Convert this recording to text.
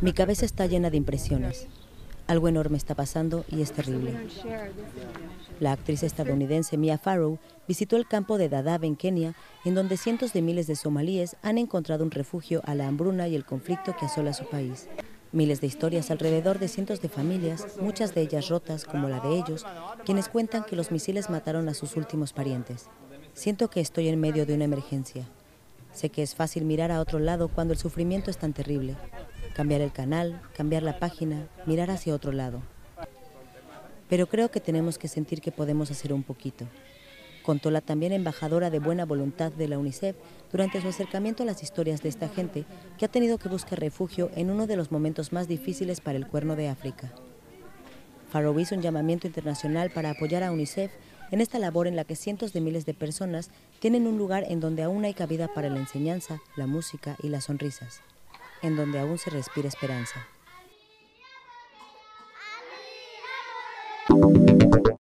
Mi cabeza está llena de impresiones. Algo enorme está pasando y es terrible. La actriz estadounidense Mia Farrow visitó el campo de Dadaab en Kenia, en donde cientos de miles de somalíes han encontrado un refugio a la hambruna y el conflicto que asola su país. Miles de historias alrededor de cientos de familias, muchas de ellas rotas como la de ellos, quienes cuentan que los misiles mataron a sus últimos parientes. Siento que estoy en medio de una emergencia. Sé que es fácil mirar a otro lado cuando el sufrimiento es tan terrible. Cambiar el canal, cambiar la página, mirar hacia otro lado. Pero creo que tenemos que sentir que podemos hacer un poquito contó la también embajadora de buena voluntad de la UNICEF durante su acercamiento a las historias de esta gente que ha tenido que buscar refugio en uno de los momentos más difíciles para el cuerno de África. Farrow hizo un llamamiento internacional para apoyar a UNICEF en esta labor en la que cientos de miles de personas tienen un lugar en donde aún hay cabida para la enseñanza, la música y las sonrisas, en donde aún se respira esperanza.